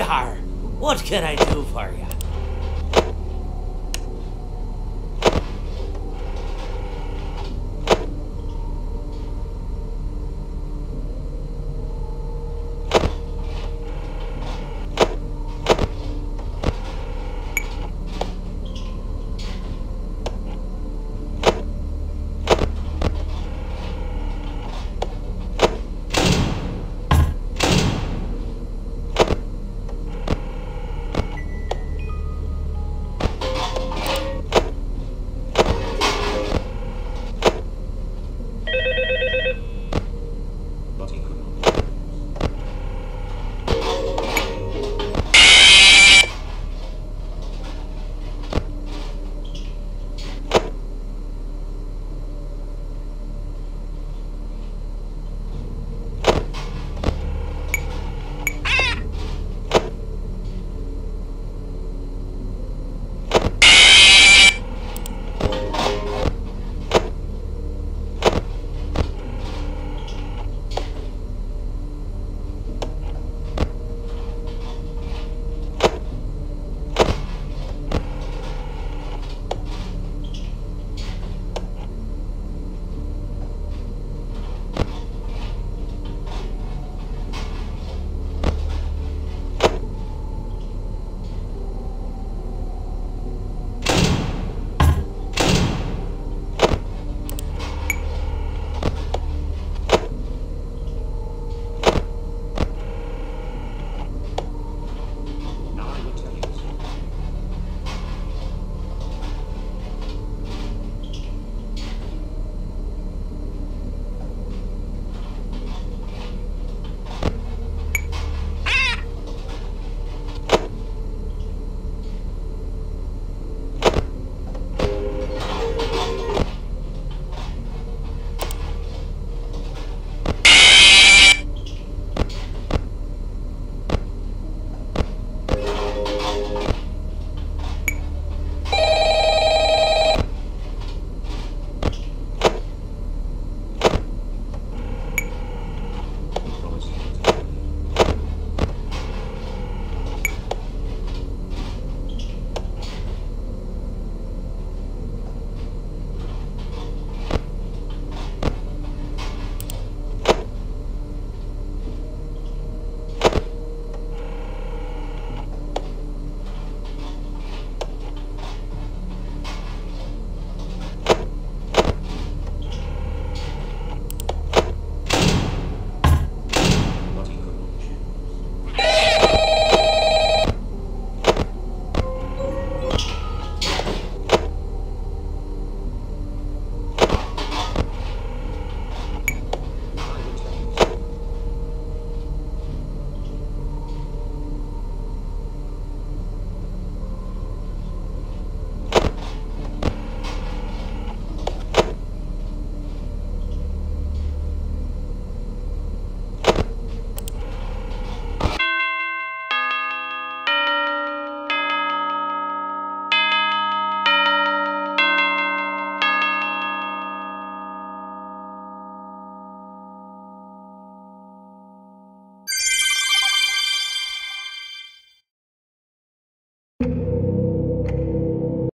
Jar, what can I do for you?